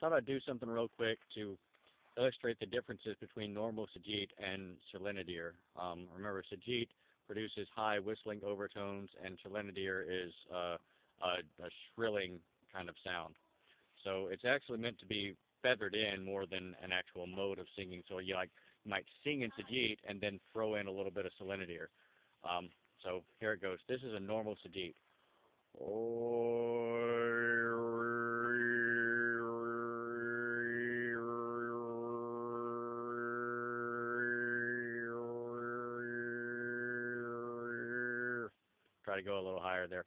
thought I'd do something real quick to illustrate the differences between normal sygyt and serlennedyr. Um, remember, sygyt produces high whistling overtones, and serlennedyr is uh, a, a shrilling kind of sound. So it's actually meant to be feathered in more than an actual mode of singing. So you like you might sing in sygyt and then throw in a little bit of serlennedyr. Um, so here it goes. This is a normal sygyt. Try to go a little higher there.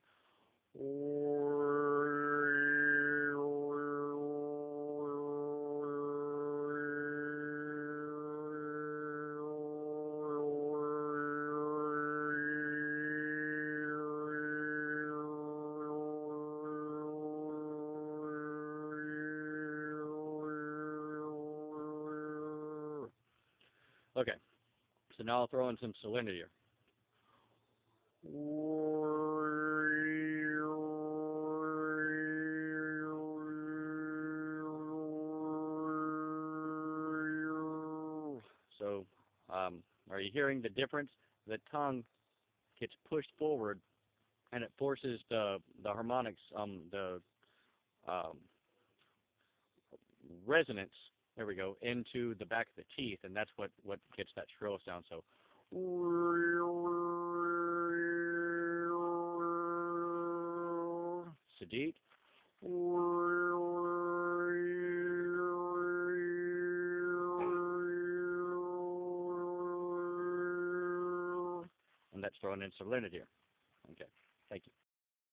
Okay, so now I'll throw in some serlennedyr. So, um, are you hearing the difference? The tongue gets pushed forward, and it forces the the harmonics, um, the um, resonance. There we go into the back of the teeth, and that's what what gets that shrill sound. So. let's throw in here. Okay, thank you.